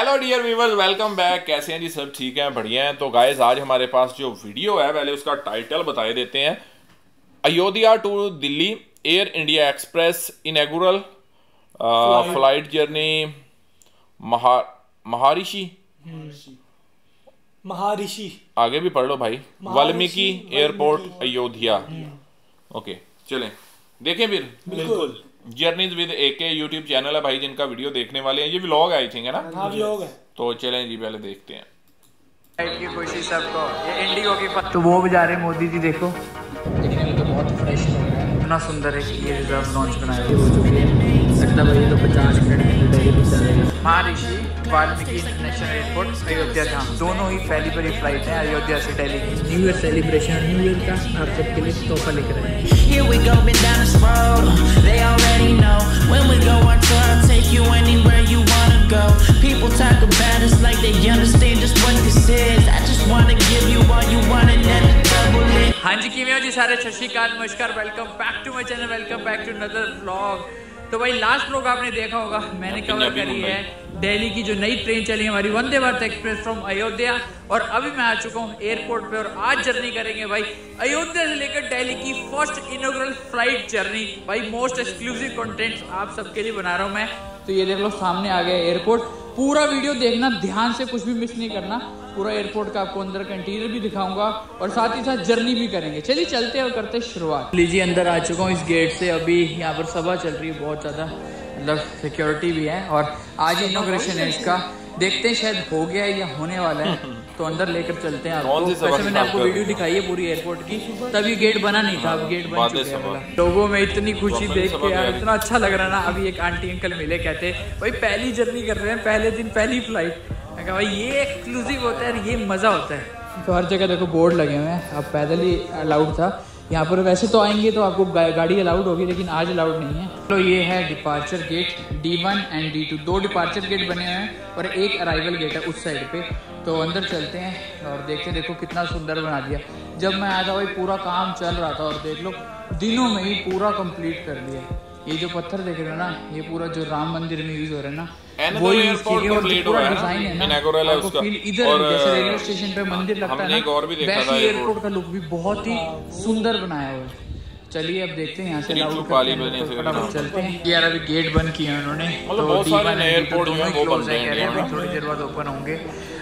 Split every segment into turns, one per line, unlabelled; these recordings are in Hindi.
Hello dear viewers welcome back कैसे हैं जी? सब ठीक हैं? बढ़िया हैं? तो गाइस आज हमारे पास जो वीडियो है पहले उसका टाइटल बताए देते हैं। Ayodhya to Delhi Air India Express inaugural flight journey महा महर्षि।
महर्षि।
आगे भी पढ़ लो भाई। वाल्मीकि एयरपोर्ट अयोध्या। ओके चलें। देखें फिर।
बिल्कुल।
जर्नीज विद ए के यूट्यूब चैनल है भाई जिनका वीडियो देखने वाले हैं। ये व्लॉग आई थिंक है ना?
हाँ लोग है।
तो चलें जी पहले देखते हैं।
की खुशी सबको। ये इंडिगो की तो वो भी जा रहे हैं मोदी जी देखो। देखने में तो बहुत फ्रेश लग रहा है। इतना सुंदर है कि ये रिज़र्व लॉन्च बनाया हो। चुकी है लगता है ये तो पचास मिनट पहुँचा देगा महर्षि वाल्मीकि इंटरनेशनल एयरपोर्ट अयोध्या धाम। दोनों ही पहली बड़ी फ़्लाइट है अयोध्या से Delhi new year celebration new year का आप सबके लिए तोहफा लेकर हाँ तो भाई लास्ट ब्लॉग आपने देखा होगा मैंने हाँ,
कवर
करी है। दिल्ली की जो नई ट्रेन चली है हमारी वंदे भारत एक्सप्रेस फ्रॉम अयोध्या। और अभी मैं आ चुका हूँ एयरपोर्ट पे और आज जर्नी करेंगे भाई। अयोध्या से लेकर दिल्ली की फ़र्स्ट इनोग्रल फ़्लाइट जर्नी भाई मोस्ट एक्सक्लूसिव कंटेंट आप सबके लिए बना रहा हूँ मैं। तो ये देख लो, सामने आ गया एयरपोर्ट पूरा वीडियो देखना, ध्यान से कुछ भी मिस नहीं करना। पूरा एयरपोर्ट का आपको अंदर का इंटीरियर भी दिखाऊँगा और साथ ही साथ जर्नी भी करेंगे। चलिए, चलते हैं और करते हैं शुरुआत। लीजिए अंदर आ चुका हूँ इस गेट से। अभी यहाँ पर सभा चल रही है बहुत ज़्यादा। मतलब सिक्योरिटी भी है और आज इनोग्रेशन है इसका। देखते हैं शायद हो गया है या होने वाला है। तो अंदर लेकर चलते हैं आपको। वैसे मैंने आपको वीडियो दिखाई है पूरी एयरपोर्ट की। तब ये गेट बना नहीं था अब गेट बन चुका है लोगों में इतनी खुशी देख के यार इतना अच्छा लग रहा ना अभी एक आंटी अंकल मिले कहते भाई पहली जर्नी कर रहे हैं पहले दिन पहली फ़्लाइट मैं कहा भाई ये एक्सक्लूसिव होता है ये मज़ा होता है. तो हर जगह देखो बोर्ड लगे हुए हैं। अब पैदल ही अलाउड था। यहाँ पर वैसे तो आएँगे तो आपको गाड़ी अलाउड होगी, लेकिन आज अलाउड नहीं है। तो ये है departure gate D one and D two दो डिपार्चर गेट बने हुए हैं और एक अराइवल गेट है उस साइड पे। तो अंदर चलते हैं और देखते देखो कितना सुंदर बना दिया। जब मैं आया था भाई, पूरा काम चल रहा था और देख लो, दिनों में ही पूरा कंप्लीट कर दिया ये जो पत्थर देख रहे हो ना, ये पूरा जो राम मंदिर में यूज़ हो रहा है ना वो यूज़
airport
और पूरा
हुआ है ना,
डिज़ाइन है ना आपको
उसका।
इधर जैसे रेलवे स्टेशन पे मंदिर लगता है ना
एक और भी देखा
वैसे
था
ही
airport।
एयरपोर्ट का लुक भी बहुत ही सुंदर बनाया हुआ है। चलिए अब देखते हैं यहाँ से तो फटाफट चलते हैं। यार अभी गेट बंद किए हैं उन्होंने
मतलब बहुत
D1
सारे
and
नए
D2
airport जो
दोनों
वो
close
बन
है, कह रहे हैं अभी थोड़ी देर बाद ओपन होंगे।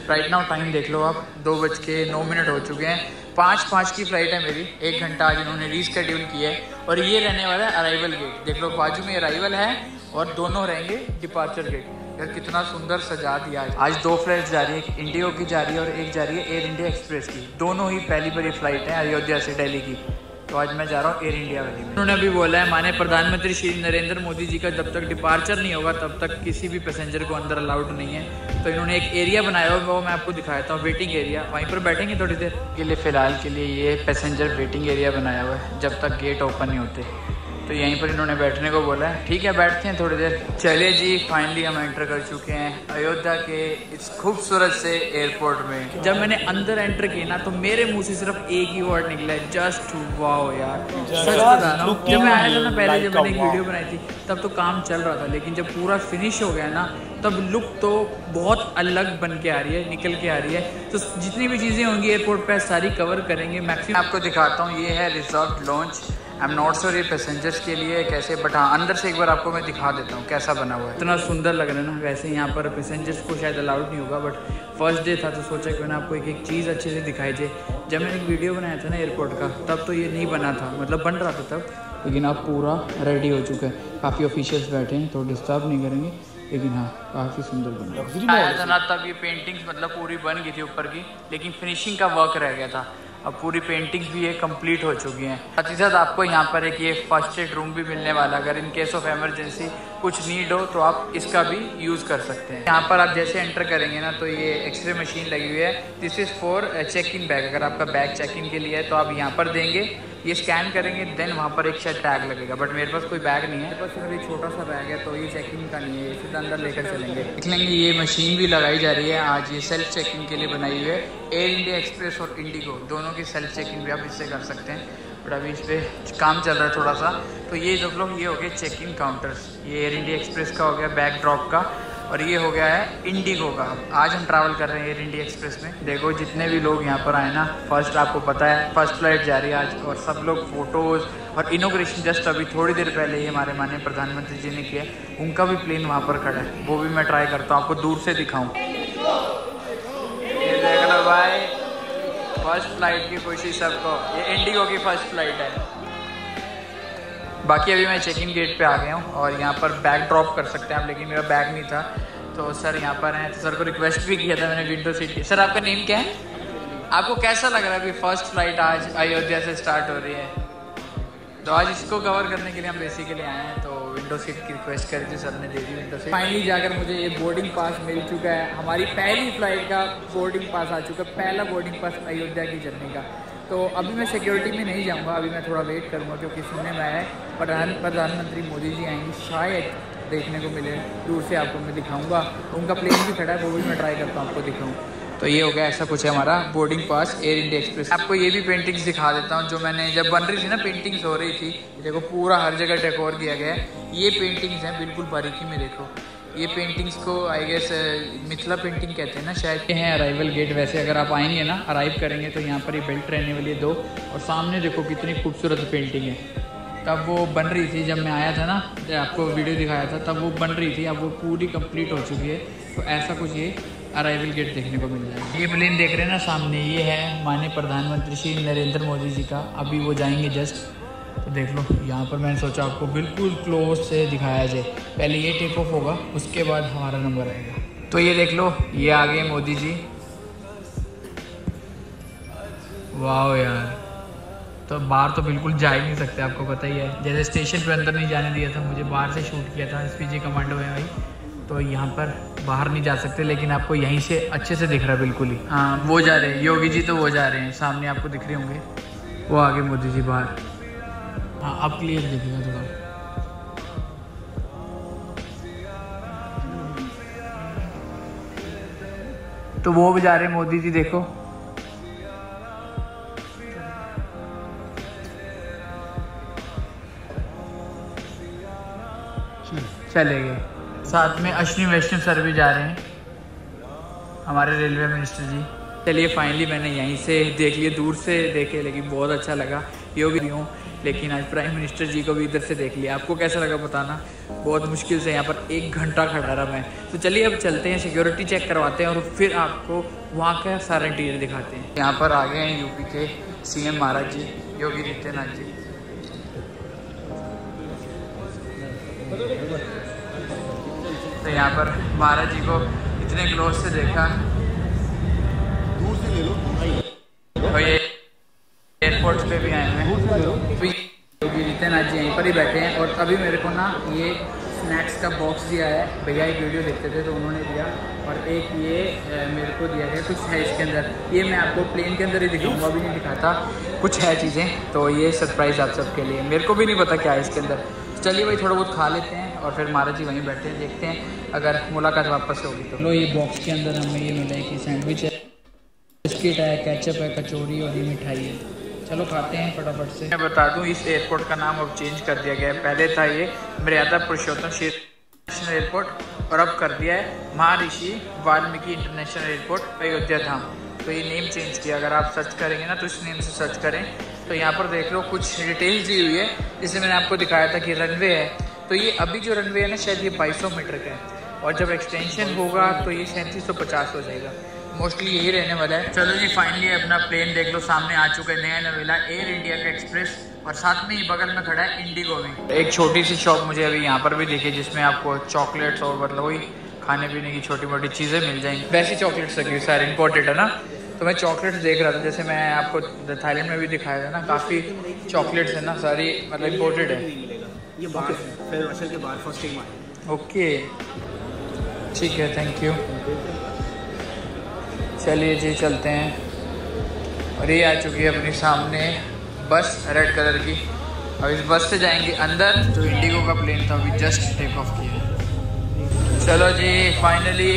राइट नाउ टाइम देख लो आप दो बज के नौ मिनट हो चुके हैं। पाँच पाँच की फ़्लाइट है मेरी एक घंटा आज इन्होंने रीस्केड्यूल किया है। और ये रहने वाला है अराइवल गेट देख लो बाजू में अराइवल है और दोनों रहेंगे डिपार्चर गेट यार कितना सुंदर सजा दिया आज आज दो फ़्लाइट जा रही है एक इंडिगो की जा रही है और एक जा रही है एयर इंडिया एक्सप्रेस की। दोनों ही पहली बड़ी फ़्लाइट है अयोध्या से दिल्ली की। तो आज मैं जा रहा हूँ एयर इंडिया वाली में। उन्होंने अभी बोला है माने प्रधानमंत्री श्री नरेंद्र मोदी जी का जब तक डिपार्चर नहीं होगा तब तक किसी भी पैसेंजर को अंदर अलाउड नहीं है। तो इन्होंने एक एरिया बनाया हुआ है, वो मैं आपको दिखाता हूँ वेटिंग एरिया वहीं पर बैठेंगे थोड़ी देर? के लिए फ़िलहाल के लिए ये पैसेंजर वेटिंग एरिया बनाया हुआ है जब तक गेट ओपन नहीं होते। तो यहीं पर इन्होंने बैठने को बोला। है ठीक है बैठते हैं थोड़ी देर। चलिए जी फाइनली हम एंटर कर चुके हैं अयोध्या के इस खूबसूरत से एयरपोर्ट में। जब मैंने अंदर एंटर किया ना तो मेरे मुँह से सिर्फ़ एक ही वर्ड निकला है जस्ट वाओ यार। सच बता रहा हूँ जब मैं आया था ना पहले जब मैंने एक वीडियो बनाई थी तब तो काम चल रहा था लेकिन जब पूरा फिनिश हो गया ना तब लुक तो बहुत अलग बन के आ रही है निकल के आ रही है। तो जितनी भी चीज़ें होंगी एयरपोर्ट पे सारी कवर करेंगे मैक्सिमम आपको दिखाता हूँ ये है resort launch I am not sure ये पैसेंजर्स के लिए कैसे? बट हाँ अंदर से एक बार आपको मैं दिखा देता हूँ कैसा बना हुआ है। इतना सुंदर लग रहा है ना वैसे यहाँ पर पैसेंजर्स को शायद अलाउड नहीं होगा बट फ़र्स्ट डे था तो सोचा कि मैंने आपको एक एक चीज़ अच्छे से दिखाई दे। जब मैंने एक वीडियो बनाया था ना एयरपोर्ट का तब तो ये नहीं बना था मतलब बन रहा था तब लेकिन अब पूरा रेडी हो चुका है। काफ़ी ऑफिशियल्स बैठे हैं तो डिस्टर्ब नहीं करेंगे लेकिन हाँ काफ़ी सुंदर बन आया था ना तब ये पेंटिंग्स मतलब पूरी बन गई थी ऊपर की लेकिन फिनिशिंग का वर्क रह गया था। अब पूरी पेंटिंग भी ये कंप्लीट हो चुकी हैं। साथ ही साथ आपको यहाँ पर एक ये फ़र्स्ट एड रूम भी मिलने वाला। अगर इन केस ऑफ़ एमरजेंसी कुछ नीड हो तो आप इसका भी यूज़ कर सकते हैं। यहाँ पर आप जैसे एंटर करेंगे ना तो ये एक्सरे मशीन लगी हुई है। This is for check in bag अगर आपका बैग चेक इन के लिए है तो आप यहाँ पर देंगे। ये स्कैन करेंगे देन वहाँ पर एक शायद टैग लगेगा। बट मेरे पास कोई बैग नहीं है। मेरे पास अगर ये छोटा सा बैग है तो ये चेकिंग का नहीं है ये सीधा अंदर लेकर चलेंगे। देख लेंगे ये मशीन भी लगाई जा रही है आज ये सेल्फ चेकिंग के लिए बनाई हुई है। एयर इंडिया एक्सप्रेस और इंडिगो दोनों की सेल्फ चेकिंग भी आप इससे कर सकते हैं। बट अभी इस पर काम चल रहा है थोड़ा सा। तो ये जो लोग ये हो गए चेकिंग काउंटर्स ये एयर इंडिया एक्सप्रेस का हो गया बैग ड्रॉप का। और ये हो गया है इंडिगो का आज हम ट्रैवल कर रहे हैं एयर इंडिया एक्सप्रेस में। देखो, जितने भी लोग यहाँ पर आए ना फ़र्स्ट आपको पता है फ़र्स्ट फ़्लाइट जा रही है आज। और सब लोग फ़ोटोज़ और इनोग्रेशन जस्ट अभी थोड़ी देर पहले ही हमारे माननीय प्रधानमंत्री जी ने किया उनका भी प्लेन वहाँ पर खड़ा है। वो भी मैं ट्राई करता हूँ, आपको दूर से दिखाऊँ। देख लो भाई फ़र्स्ट फ़्लाइट की खुशी सबको। ये इंडिगो की फ़र्स्ट फ़्लाइट है। बाकी अभी मैं चेक इन गेट पे आ गया हूँ और यहाँ पर बैग ड्रॉप कर सकते हैं आप, लेकिन मेरा बैग नहीं था। तो सर यहाँ पर हैं तो सर को रिक्वेस्ट भी किया था मैंने विंडो सीट की। सर आपका नेम क्या है? आपको कैसा लग रहा है अभी फ़र्स्ट फ़्लाइट आज अयोध्या से स्टार्ट हो रही है? तो आज इसको कवर करने के लिए हम बेसिकली आए हैं तो विंडो सीट की रिक्वेस्ट करी थी सर ने दे दी विंडो सीट फाइनली जाकर मुझे ये बोर्डिंग पास मिल चुका है। हमारी पहली फ़्लाइट का बोर्डिंग पास आ चुका है, पहला बोर्डिंग पास अयोध्या की जर्नी का। तो अभी मैं सिक्योरिटी में नहीं जाऊँगा, अभी मैं थोड़ा वेट करूँगा, क्योंकि सुनने में आया है, प्रधान प्रधानमंत्री मोदी जी आएँगे, शायद देखने को मिले, दूर से आपको मैं दिखाऊँगा। उनका प्लेन भी खड़ा है, वो भी मैं ट्राई करता हूँ, आपको दिखाऊँ। तो ये हो गया ऐसा कुछ है हमारा boarding pass Air India Express आपको ये भी पेंटिंग्स दिखा देता हूँ, जो मैंने जब बन रही थी ना पेंटिंग्स हो रही थी, देखो पूरा हर जगह डेकोर किया गया है। ये पेंटिंग्स हैं, बिल्कुल बारीकी में देखो। ये पेंटिंग्स को आई गेस मिथिला पेंटिंग कहते हैं ना, शायद हैं अराइवल गेट वैसे अगर आप आएँगे ना अराइव करेंगे तो यहाँ पर ये बेल्ट रहने वाली है दो। और सामने देखो कितनी खूबसूरत पेंटिंग है। तब वो बन रही थी जब मैं आया था ना आपको वीडियो दिखाया था, तब वो बन रही थी, अब वो पूरी कंप्लीट हो चुकी है। तो ऐसा कुछ ये अराइवल गेट देखने को मिल जाएगा ये प्लेन देख रहे हैं ना सामने, ये है माननीय प्रधानमंत्री श्री नरेंद्र मोदी जी का। अभी वो जाएँगे जस्ट तो देख लो, यहाँ पर मैंने सोचा आपको बिल्कुल क्लोज से दिखाया जाए। पहले ये टेक ऑफ़ होगा, उसके बाद हमारा नंबर आएगा। तो ये देख लो, ये आ गए मोदी जी। वाह यार तो बाहर तो बिल्कुल जा ही नहीं सकते, आपको पता ही है। जैसे स्टेशन पे अंदर नहीं जाने दिया था, मुझे बाहर से शूट किया था एस कमांडो में भाई तो यहाँ पर बाहर नहीं जा सकते, लेकिन आपको यहीं से अच्छे से दिख रहा है बिल्कुल ही। हाँ वो जा रहे हैं, योगी जी तो वो जा रहे हैं, सामने आपको दिख रहे होंगे। वो आगे मोदी जी बाहर। हाँ अब क्लियर दिखेगा थोड़ा तो वो भी जा रहे मोदी जी देखो। चले गए। साथ में अश्विनी वैष्णव सर भी जा रहे हैं। हमारे रेलवे मिनिस्टर जी। चलिए फाइनली मैंने यहीं से देख लिया, दूर से देखे, लेकिन बहुत अच्छा लगा। योगी हूँ, लेकिन आज प्राइम मिनिस्टर जी को भी इधर से देख लिया। आपको कैसा लगा बताना? बहुत मुश्किल से यहाँ पर एक घंटा खड़ा रहा मैं। तो चलिए अब चलते हैं सिक्योरिटी चेक करवाते हैं और फिर आपको वहाँ का सारा इंटीरियर दिखाते हैं। यहाँ पर आ गए हैं यूपी के सीएम महाराज जी, योगी आदित्यनाथ जी। तो यहाँ पर महाराज जी को इतने क्लोज से देखा। दूर से ले लो तो ये एयरपोर्ट पे भी आए हैं योगी आदित्यनाथ जी यहीं पर ही बैठे हैं और अभी मेरे को ना ये स्नैक्स का बॉक्स दिया है। भैया एक वीडियो देखते थे तो उन्होंने दिया और एक ये मेरे को दिया है कुछ है इसके अंदर। ये मैं आपको प्लेन के अंदर ही दिखाऊँगा, अभी नहीं दिखाता। कुछ है चीज़ें तो ये सरप्राइज़ आप सबके लिए। मेरे को भी नहीं पता क्या है इसके अंदर। चलिए भाई, थोड़ा बहुत खा लेते हैं और फिर महाराज जी वहीं बैठे हैं, देखते हैं। अगर मुलाकात वापस होगी तो। लो, ये बॉक्स के अंदर हमें ये मिला है कि सैंडविच है। बिस्किट है कैचअप है कचौड़ी और ये मिठाई है। चलो खाते हैं फटाफट से। मैं बता दूँ, इस एयरपोर्ट का नाम अब चेंज कर दिया गया है। पहले था ये मर्यादा पुरुषोत्तम नेशनल एयरपोर्ट और अब कर दिया है महर्षि वाल्मीकि इंटरनेशनल एयरपोर्ट अयोध्या धाम तो ये नेम चेंज किया। अगर आप सर्च करेंगे ना तो इस नेम से सर्च करें। तो यहाँ पर देख लो, कुछ डिटेल्स दी हुई है। जिसे मैंने आपको दिखाया था कि रनवे है। तो ये अभी जो रनवे है ना, शायद ये बाईस मीटर का है। और जब एक्सटेंशन होगा तो ये सैंतीस हो जाएगा। मोस्टली यही रहने वाला है। चलो जी फाइनली अपना प्लेन देख लो सामने आ चुका है नया नवेला एयर इंडिया का एक्सप्रेस और साथ में ही बगल में खड़ा है इंडिगो भी। एक छोटी सी शॉप मुझे अभी यहाँ पर भी दिखी जिसमें आपको चॉकलेट्स और मतलब वही खाने पीने की छोटी मोटी चीज़ें मिल जाएँगी। वैसी चॉकलेट्स लगी हुई सारे इम्पोर्टेड है ना? तो मैं चॉकलेट्स देख रहा था जैसे मैं आपको थाईलैंड में भी दिखाया था ना काफ़ी चॉकलेट्स है ना सारी मतलब इम्पोर्टेड है। ओके ठीक है थैंक यू चलिए जी चलते हैं। और ये आ चुकी है अपने सामने बस रेड कलर की। अब इस बस से जाएँगे अंदर जो इंडिगो का प्लेन था अभी जस्ट टेक ऑफ़ किया चलो जी फाइनली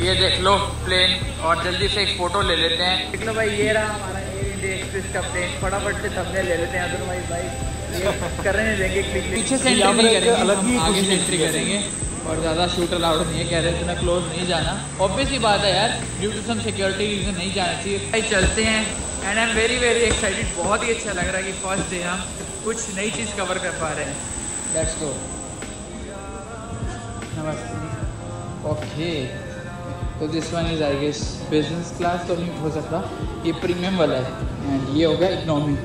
ये देख लो प्लेन और जल्दी से एक फ़ोटो ले लेते हैं। देख लो भाई ये रहा हमारा एयर इंडिया एक्सप्रेस का प्लेन फटाफट से सबने ले लेते हैं अदरवाइज़ भाई ये करने देंगे पीछे से एंट्री नहीं करेंगे। अलग ही आगे से एंट्री करेंगे। और ज़्यादा शूट अलाउड नहीं है, कह रहे इतना क्लोज नहीं जाना। ऑब्वियस ही बात है यार due to some security reason नहीं जाना चाहिए। भाई चलते हैं and I am very very excited बहुत ही अच्छा लग रहा है कि फ़र्स्ट डे हम कुछ नई चीज़ कवर कर पा रहे हैं। लेट्स गो नमस्ते। ओके तो this one is I guess business class तो नहीं हो सकता। ये प्रीमियम वाला है एंड ये हो गया इकनॉमी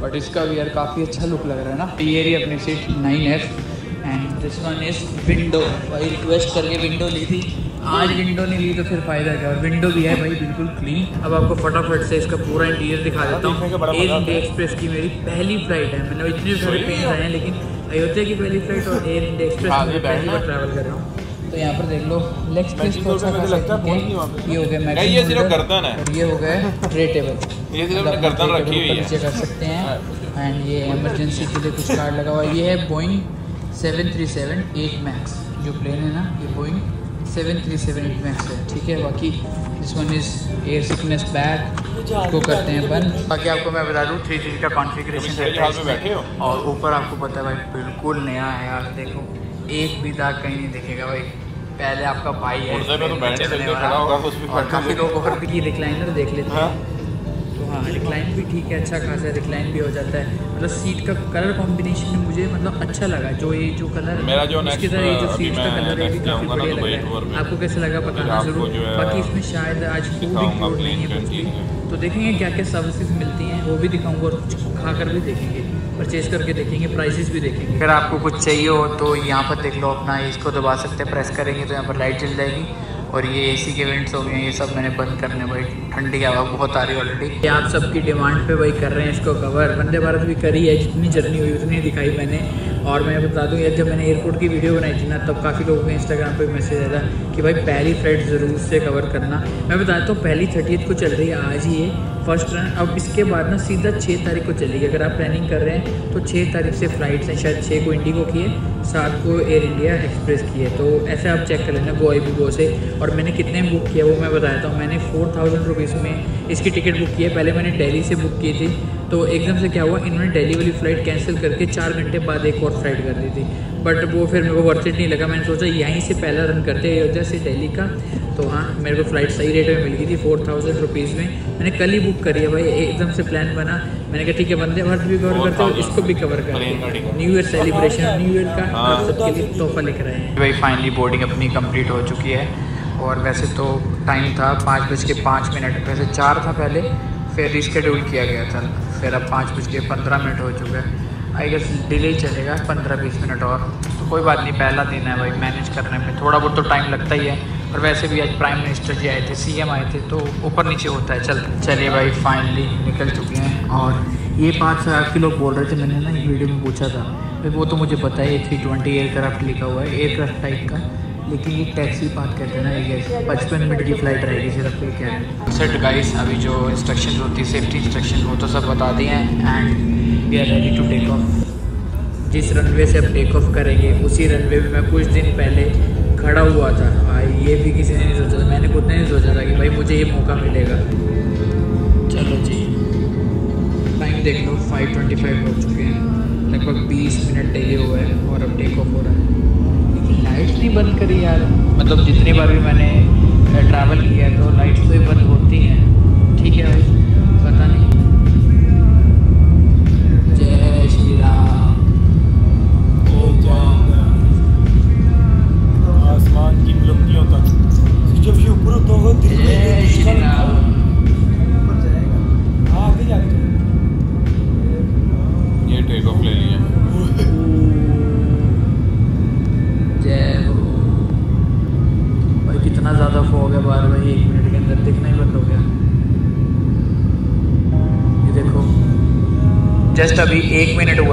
बट इसका भी यार काफ़ी अच्छा लुक लग रहा है ना। ये अपनी seat nine F and this one is window भाई रिक्वेस्ट करके विंडो ली थी। आज विंडो नहीं ली तो फिर फ़ायदा क्या? और विंडो भी है भाई बिल्कुल क्लीन अब आपको फटाफट से इसका पूरा इंटीरियर दिखा देता हूँ। एयर इंडिया एक्सप्रेस की मेरी पहली फ़्लाइट है। मैंने इतने सारे प्लेन आए हैं लेकिन अयोध्या की पहली फ़्लाइट और एयर इंडिया एक्सप्रेस में पहली बार ट्रैवल कर रहा हूँ। तो यहाँ पर देख लो। लेग स्पेस तो अच्छा खासा ठीक है ये हो गया
नहीं, ये सिर्फ़ गर्दन है।
ये हो गया ट्रे टेबल
ये सिर्फ़
मतलब
गर्दन रखी हुई है।
नीचे कर सकते हैं। एंड ये इमरजेंसी के लिए कुछ कार्ड लगा हुआ है। ये है Boeing seven three seven eight max जो प्लेन है ना ये Boeing seven three seven eight max है ठीक है? बाकी this one is air sickness bag इसको करते हैं बंद। बाकी आपको मैं बता दूँ थ्री थ्री का कॉन्फ़िगरेशन
हो?
और ऊपर आपको पता है भाई बिल्कुल नया है यार देखो एक भी दाग कहीं नहीं दिखेगा भाई। पहले आपका भाई है
तो
और काफ़ी लोग और भी रिक्लाइनर देख लेते
हाँ।
हैं तो रिक्लाइन भी ठीक है अच्छा खासा रिक्लाइन भी हो जाता है। मतलब सीट का कलर कॉम्बिनेशन मुझे मतलब अच्छा लगा जो ये जो कलर
मेरा जो
इसकी तरह ये जो सीट का कलर है भी काफ़ी बढ़िया लग रहा है। आपको कैसे लगा बताना ज़रूर। बाकी इसमें शायद आज फ़ूड इंक्लूड नहीं है कुछ भी तो देखेंगे क्या क्या सर्विसेज़ मिलती हैं वो भी दिखाऊँगा और कुछ खा कर भी देखेंगे। परचेज करके देखेंगे प्राइसेस भी देखेंगे। अगर आपको कुछ चाहिए हो तो यहाँ पर देख लो अपना इसको दबा सकते हैं प्रेस करेंगे तो यहाँ पर लाइट जल जाएगी। और ये एसी के इवेंट्स हो गए हैं ये सब मैंने बंद करने भाई। ठंडी हवा, बहुत आ रही है ऑलरेडी ये आप सबकी डिमांड पे भाई कर रहे हैं, इसको कवर वंदे भारत भी करी है, जितनी जर्नी हुई उतनी दिखाई मैंने। और मैं बता दूँ, यार जब मैंने एयरपोर्ट की वीडियो बनाई थी ना, तब काफ़ी लोगों के इंस्टाग्राम पे मैसेज आया था कि भाई पहली फ़्लाइट ज़रूर से कवर करना। मैं बताता हूँ, पहली थर्टीथ को चल रही है, आज ही ये फ़र्स्ट रन अब इसके बाद ना सीधा छः तारीख को चलेगी। अगर आप प्लानिंग कर रहे हैं तो छः तारीख से फ्लाइट्स हैं, शायद छः को इंडिगो की है, सात को एयर इंडिया एक्सप्रेस की है। तो ऐसे आप चेक कर लेना गो आई गो से। और मैंने कितने में बुक किया वो मैं बताता हूँ। मैंने फोर थाउज़ेंड रुपीज़ में इसकी टिकट बुक की है। पहले मैंने दिल्ली से बुक की थी। तो एकदम से क्या हुआ इन्होंने दिल्ली वाली फ़्लाइट कैंसिल करके चार घंटे बाद एक और फ़्लाइट कर दी थी। बट वो फिर मेरे को वर्थ इट नहीं लगा। मैंने सोचा यहीं से पहला रन करते हैं अयोध्या से दिल्ली का। तो हाँ मेरे को फ़्लाइट सही रेट में मिल गई थी फोर थाउज़ेंड रुपीज़ में। मैंने कल ही बुक करी है भाई एकदम से प्लान बना। मैंने कहा ठीक है वंदे भारत भी कवर करते हो इसको भी कवर
प्लेन का
करते new year celebration new year का
हाँ।
आप सबके लिए तोहफा लिख रहे हैं। भाई फाइनली बोर्डिंग अपनी कंप्लीट हो चुकी है। और वैसे तो टाइम था पाँच बज के पाँच मिनट वैसे चार था पहले फिर रिस्केड्यूल किया गया था। फिर अब पाँच बज के पंद्रह मिनट हो चुका है। आई गेस डिले चलेगा, पंद्रह बीस मिनट और। तो कोई बात नहीं, पहला दिन है भाई मैनेज करने में। थोड़ा बहुत तो टाइम लगता ही है। और वैसे भी आज प्राइम मिनिस्टर जी आए थे सीएम आए थे तो ऊपर नीचे होता है। चल, चलिए भाई फाइनली निकल चुके हैं। और ये पाँच सौ आपके लोग बोल रहे थे, मैंने ना वीडियो में पूछा था। वो तो मुझे पता है ए थ्री ट्वेंटी एयरक्राफ्ट लिखा हुआ है एयरक्राफ्ट टाइप का। लेकिन ये टैक्सी बात कहते हैं ना ये पचपन मिनट की फ़्लाइट रहेगी सिर्फ़ कोई क्या है? सेट गाइस अभी जो इंस्ट्रक्शन होती है सेफ्टी इंस्ट्रक्शन वो तो सब बता दिए हैं and we are ready to take off जिस रनवे से अब टेक ऑफ़ करेंगे उसी रनवे पे मैं कुछ दिन पहले खड़ा हुआ था। भाई ये भी किसी ने नहीं सोचा था। मैंने खुद ने नहीं सोचा था कि भाई मुझे ये मौका मिलेगा। चलो जी। टाइम देख लो 5:25 हो चुके हैं। लगभग 20 मिनट डिले हुआ है और अब टेक ऑफ़ हो रहा है। लाइट्स नहीं बंद करी यार। मतलब जितनी बार भी मैंने ट्रैवल किया है तो लाइट्स तो बंद होती हैं। ठीक है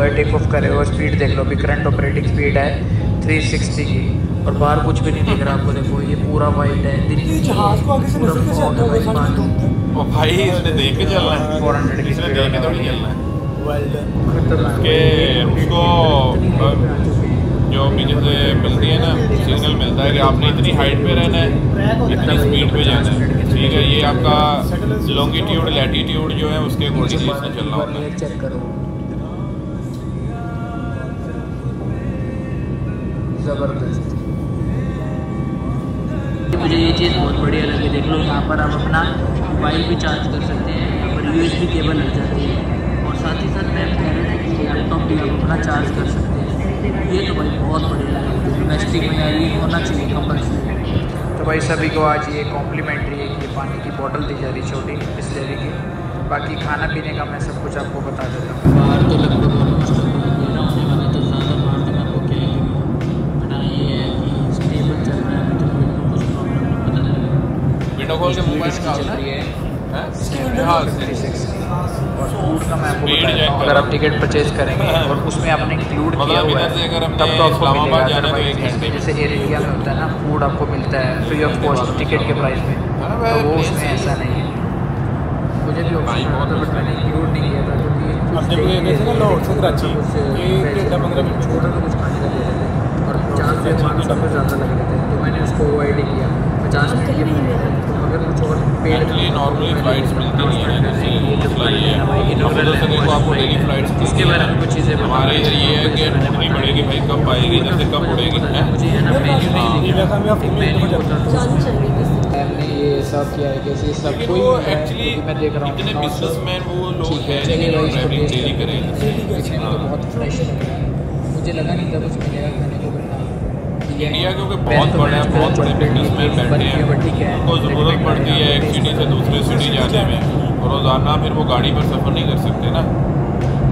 है
टेक ऑफ़
करे और स्पीड देख लो अभी करंट ऑपरेटिंग स्पीड है 360 की। और बाहर कुछ भी नहीं दिख रहा आपको देखो ये पूरा वाइट है दिल्ली
जहाज़ को आगे से
पूरा
आता
है भाई बाहर।
ओ भाई इसने देख के चलना है।
400 की
इसने
स्पीड
देख के थोड़ी चलना है।
वेल डन
खतरनाक
के उसको जो पीछे से मिलती है ना सिग्नल मिलता है कि आपने इतनी हाइट पे रहना है इतनी स्पीड पे जाना है। ठीक है ये आपका लॉन्गिट्यूड लैटिट्यूड जो है उसके अकॉर्डिंग इसने चलना होता है
ज़बरदस्त। मुझे ये चीज़ बहुत बढ़िया लगी देख लो यहाँ पर आप अपना मोबाइल भी चार्ज कर सकते हैं यहाँ पर यू केबल लग जाती है। और साथ ही साथ मैम कह रहे थे कि लैपटॉप भी आप अपना चार्ज कर सकते हैं। ये तो भाई बहुत बढ़िया लगा डोमेस्टिक में ये होना चाहिए कंपल्सरी तो भाई सभी को आज ये कॉम्प्लीमेंट्री है कि पानी की बोतल दी जा रही छोटी बिस्लरी की। बाकी खाना पीने का मैं सब कुछ आपको बता देता हूँ। बाहर तो लगभग
विंडो खोल के मोबाइल
चल रही है।
है? हाँ
हूँ। अगर आप टिकट परचेज करेंगे और उसमें आपने इंक्लूड किया
मतलब
हुआ
से
है तब तो आपको
इस्लामाबाद
मिलेगा
जाना है तो एक
अदरवाइज़ जैसे एयर इंडिया में होता है ना फ़ूड आपको मिलता है फ्री ऑफ़ कॉस्ट टिकट के प्राइस में।
हाँ,
तो वो उसमें ऐसा नहीं है। मुझे भी ऑप्शन था बट मैंने इंक्लूड नहीं किया था क्योंकि
अब जब ये जैसे ना लाहौर से कराची, एक घंटा पंद्रह मिनट।
छोटा तो कुछ खाने का दे रहे थे। और पचास रुपये पाँच सौ रुपये ज़्यादा लग रहे थे। तो मैंने उसको अवॉइड ही किया। पचास मिनट के अगर कुछ और पेड
normally flights मिलती नहीं है, जैसे मसला ये है। आपको मिलती
उसके बारे में कुछ चीज़ें
हमारे इधर ये है कि पड़ेगी भाई कब आएगी इधर से कब उड़ेगी
मुझे है ना
ये
सब किया है कैसे सब कोई
वो एक्चुअली
मैं देख रहा हूँ।
इतने बिजनेसमैन वो लोग
हैं इसको
ट्रैवलिंग डेली करें
तो बहुत है। मुझे लगा नहीं था कुछ मिलेगा खाने
इंडिया क्योंकि बहुत
तो
बड़ा है बहुत बड़े बिजनेसमैन
की
बैठे हैं। उनको ज़रूरत पड़ती है एक सिटी से दूसरी सिटी जाने में। रोज़ाना फिर वो गाड़ी पर सफ़र नहीं कर सकते ना।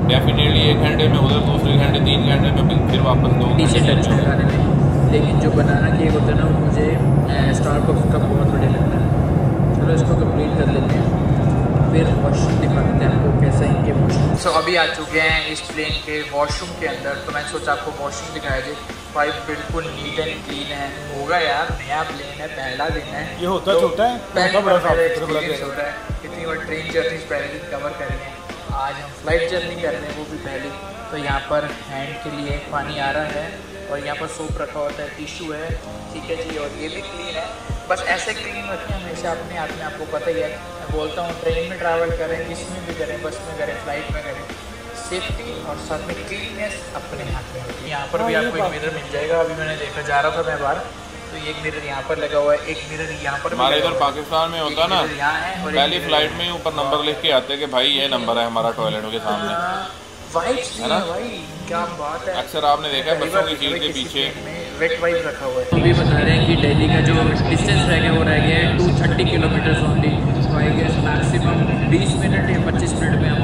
डेफिनेटली एक घंटे में उधर दूसरे घंटे तीन घंटे में फिर- वापस दो
लेकिन जो बनाना केक होता है ना वो मुझे स्टार बक्स का बहुत बढ़िया लगता है। चलो इसको कंप्लीट कर लेते हैं। फिर वॉशरूम दिखा देते हैं आपको कैसा है इनके वॉशरूम सो अभी आ चुके हैं इस प्लेन के वॉशरूम के अंदर। तो मैंने सोचा आपको वॉशरूम दिखाया जाए। भाई बिल्कुल नीट एंड क्लीन है। होगा यार नया प्लेन है पहला दिन है।
ये होता
तो
छोटा है,
पहली
बड़ा सुथरा
होता है। कितनी बार ट्रेन जर्नी पहले दिन कवर कर रहे हैं आज हम फ़्लाइट जर्नी कर रहे हैं वो भी पहले तो यहाँ पर हैंड के लिए पानी आ रहा है और यहाँ पर सोप रखा होता है टिशू है। ठीक है जी और ये भी क्लीन है। बस ऐसे क्लीन रखें हमेशा अपने हाथ में आपको पता ही है। मैं बोलता हूँ ट्रेन में ट्रैवल करें किसमें भी करें बस में करें फ़्लाइट में करें। सेफ्टी और साथ में क्लीननेस अपने हाथ में होती है। यहाँ पर भी आपको एक मिरर मिल जाएगा। अभी मैंने देखा जा रहा था मैं बाहर। तो एक मिरर यहाँ पर लगा हुआ है एक मिरर यहाँ पर
हमारे इधर पाकिस्तान में होता ना
यहाँ है
पहली फ़्लाइट में ही ऊपर नंबर लिख के आते हैं कि भाई ये नंबर है हमारा टॉयलेट के सामने।
वाइप्स
है
है
ना?
भाई क्या बात है।
अक्सर आपने देखा है बच्चों की सीट के पीछे।
वेट वाइप रखा हुआ है। अभी बता रहे हैं कि दिल्ली का जो डिस्टेंस रह गया वो रह गया है टू थर्टी किलोमीटर ओनली तो आई गेस मैक्सिमम बीस मिनट या पच्चीस मिनट में हम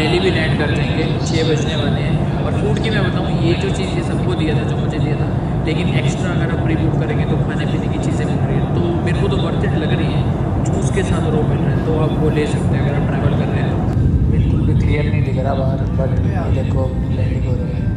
दिल्ली भी लैंड कर लेंगे छः बजने वाले हैं। और फ़ूड की मैं बताऊँ, ये जो चीज़ ये सबको दिया था, जो मुझे दिया था, लेकिन एक्स्ट्रा अगर आप प्री बुक करेंगे तो खाने पीने की चीज़ें मिल रही है। तो मेरे को तो वर्थ लग रही है। जूस के साथ रो मिल रहा है तो आप वो ले सकते हैं अगर आप ट्रैवल कर रहे हैं तो। बिल्कुल भी क्लियर नहीं दिख रहा बाहर बट देखो लैंडिंग हो रही है।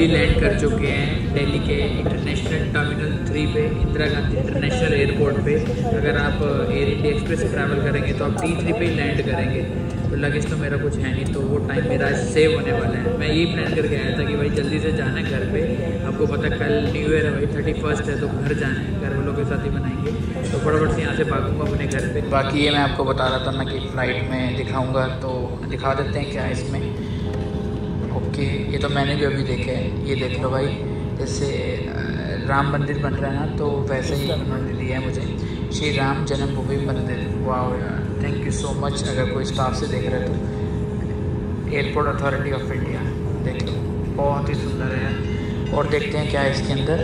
फाइनली लैंड कर चुके हैं, दिल्ली के इंटरनेशनल टर्मिनल थ्री पे, इंदिरा गांधी इंटरनेशनल एयरपोर्ट पे। अगर आप एयर इंडिया एक्सप्रेस से ट्रैवल करेंगे तो आप टी थ्री पे ही लैंड करेंगे। तो लगेज तो मेरा कुछ है नहीं तो वो टाइम मेरा सेव होने वाला है। मैं यही प्लान करके आया था कि भाई जल्दी से जाना है घर पे। आपको पता कल न्यू ईयर है भाई थर्टी फ़र्स्ट है तो घर जाना है। घर वालों के साथ ही बनाएँगे तो फटाफट से यहाँ से भागूँगा अपने घर पे। बाकी ये मैं आपको बता रहा था ना कि फ़्लाइट में दिखाऊँगा तो दिखा देते हैं क्या इसमें। ओके ये तो मैंने भी अभी देखा है ये देख लो भाई। जैसे राम मंदिर बन रहा है ना तो वैसे ही उन्होंने दिया है मुझे। श्री राम जन्मभूमि मंदिर। वाह यार थैंक यू सो मच अगर कोई स्टाफ से देख रहे हो तो। एयरपोर्ट अथॉरिटी ऑफ़ इंडिया देख लो बहुत ही सुंदर है और देखते हैं क्या है इसके अंदर।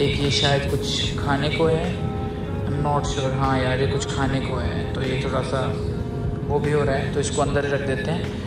एक ये शायद कुछ खाने को है। नॉट श्योर हाँ यार ये कुछ खाने को है। तो ये थोड़ा सा वो भी हो रहा है तो इसको अंदर ही रख देते हैं।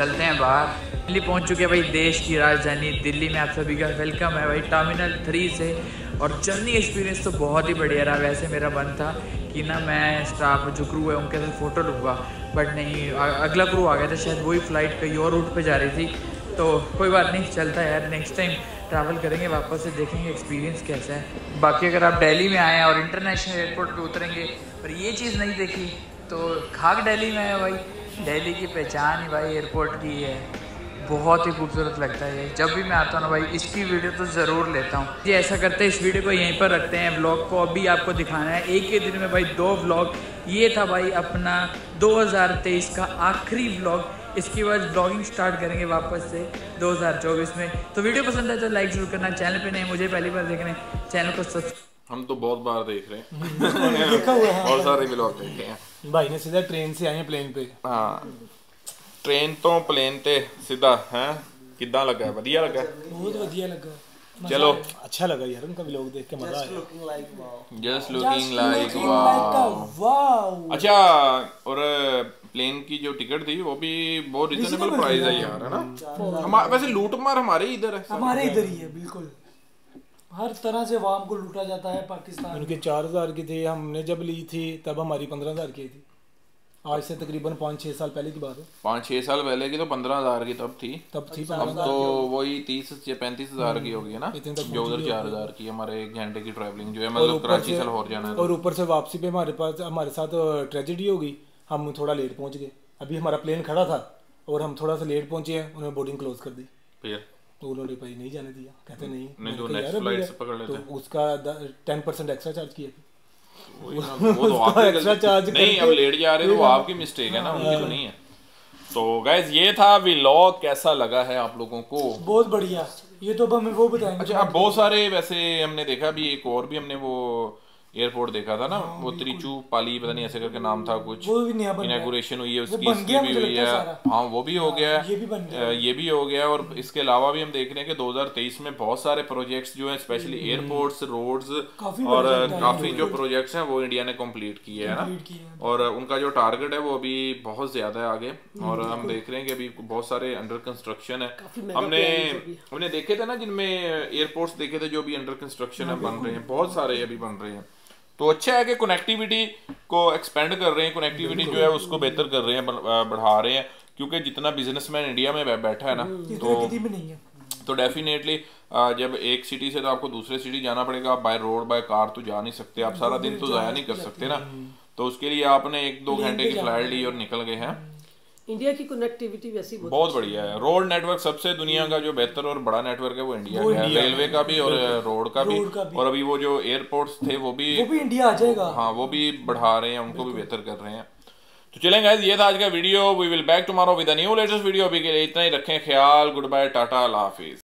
चलते हैं बाहर। दिल्ली पहुँच चुके हैं भाई, देश की राजधानी दिल्ली में आप सभी का वेलकम है भाई। टर्मिनल थ्री से और जर्नी एक्सपीरियंस तो बहुत ही बढ़िया रहा। वैसे मेरा मन था कि ना मैं स्टाफ जो क्रू है, उनके साथ फ़ोटो लूँगा बट नहीं अगला क्रू आ गया था, शायद वही फ़्लाइट कहीं और रूट पर जा रही थी। तो कोई बात नहीं, चलता यार। नेक्स्ट टाइम ट्रैवल करेंगे वापस से, देखेंगे एक्सपीरियंस कैसा है। बाकी अगर आप दिल्ली में आए और इंटरनेशनल एयरपोर्ट पे उतरेंगे, और ये चीज़ नहीं देखी तो खाक दिल्ली में है भाई। दिल्ली की पहचान ही भाई एयरपोर्ट की है। बहुत ही खूबसूरत लगता है ये। जब भी मैं आता हूँ ना भाई, इसकी वीडियो तो ज़रूर लेता हूँ। जी, ऐसा करते हैं, इस वीडियो को यहीं पर रखते हैं व्लॉग को। अभी आपको दिखाना है, एक ही दिन में भाई दो व्लॉग ये था भाई अपना 2023 का आखिरी व्लॉग इसके बाद ब्लॉगिंग स्टार्ट करेंगे वापस से 2024 में। तो वीडियो पसंद है तो लाइक ज़रूर करना। चैनल पे नहीं मुझे पहली बार देखना चैनल को सब्सक्राइब
हम तो बहुत बार देख रहे हैं बहुत सारे ब्लॉग देखे हैं
भाई ने सीधा ट्रेन से आए हैं प्लेन पे
ਹਾਂ ਟ੍ਰੇਨ ਤੋਂ ਪਲੇਨ ਤੇ ਸਿੱਧਾ ਹੈ ਕਿੱਦਾਂ ਲੱਗਾ ਵਧੀਆ ਲੱਗਾ
बहुत बढ़िया लगा
ਚਲੋ
अच्छा लगा यार उनका व्लॉग देख के मजा आया
just looking like wow
wow
अच्छा और प्लेन की जो टिकट थी वो भी बहुत रिजनेबल प्राइस है यार है ना हमारे वैसे लूट मार हमारे ही इधर है
हमारे इधर ही है बिल्कुल हर तरह से वाम को लूटा जाता है पाकिस्तान।
उनके चार हज़ार की थी हमने जब ली थी तब हमारी पंद्रह हज़ार की थी। आज से तकरीबन पाँच छः साल पहले की बात है।
पाँच छह साल पहले की तो पंद्रह हज़ार की तब थी।
तब थी
अब तो वही तीस या पैंतीस हज़ार की होगी ना? जो उधर चार हज़ार की हमारे एक घंटे की ट्रैवलिंग जो है मतलब कराची से लाहौर जाना है तो।
और ऊपर से वापसी पे हमारे पास हमारे साथ ट्रेजेडी हो गई हम थोड़ा लेट पहुँच गए। अभी हमारा प्लेन खड़ा था और हम थोड़ा सा लेट पहुँचे हैं उन्होंने बोर्डिंग क्लोज कर दी।
फिर?
तो उन्होंने भाई नहीं जाने दिया। कहते नहीं
नहीं। तो से पकड़ लेते
तो उसका टेन परसेंट एक्स्ट्रा चार्ज किया
वो तो आपकी
extra
गलती- नहीं अब लेट जा रहे तो आपकी मिस्टेक है ना उनकी तो नहीं है। तो गाइज़ ये था व्लॉग कैसा लगा है आप लोगों को?
बहुत बढ़िया। ये तो अब हमें वो बताएँगे।
अच्छा अब बहुत सारे वैसे हमने देखा अभी एक और भी हमने वो एयरपोर्ट देखा था ना वो त्रिचू पाली पता नहीं ऐसे करके नाम था कुछ।
वो भी नया बन
हुई है उसकी इसकी भी हुई है
है।
हाँ वो भी हो गया
ये भी बन गया।
ये भी हो गया और इसके अलावा भी हम देख रहे हैं कि 2023 में बहुत सारे प्रोजेक्ट्स जो हैं स्पेशली एयरपोर्ट्स रोड्स और काफ़ी जो प्रोजेक्ट्स हैं वो इंडिया ने कंप्लीट किए हैं ना। और उनका जो टारगेट है वो अभी बहुत ज़्यादा है आगे। और हम देख रहे हैं कि अभी बहुत सारे अंडर कंस्ट्रक्शन है। हमने हमने देखे थे ना जिनमें एयरपोर्ट्स देखे थे जो भी अंडर कंस्ट्रक्शन है बन रहे हैं। बहुत सारे अभी बन रहे हैं। तो अच्छा है कि कनेक्टिविटी को एक्सपेंड कर रहे हैं कनेक्टिविटी जो है उसको बेहतर कर रहे हैं बढ़ा रहे हैं क्योंकि जितना बिजनेसमैन इंडिया में बैठा है ना तो
नहीं है।
तो डेफिनेटली जब एक सिटी से तो आपको दूसरे सिटी जाना पड़ेगा आप बाय रोड बाय कार तो जा नहीं सकते आप सारा दिन तो जाया नहीं कर सकते ना। तो उसके लिए आपने एक दो घंटे की फ़्लाइट ली और निकल गए हैं।
इंडिया की कनेक्टिविटी वैसी बहुत
बहुत बढ़िया है। रोड नेटवर्क सबसे दुनिया का जो बेहतर और बड़ा नेटवर्क है वो इंडिया का है। रेलवे का भी और रोड का भी। और अभी वो जो एयरपोर्ट्स थे वो भी
वो भी इंडिया आ जाएगा।
हाँ वो भी बढ़ा रहे हैं उनको भी बेहतर कर रहे हैं। तो चलें गाइस ये था आज का video we will back tomorrow with a new latest video अभी के लिए इतना ही रखें। ख्याल गुड बाय टाटा अल्लाह हाफिज।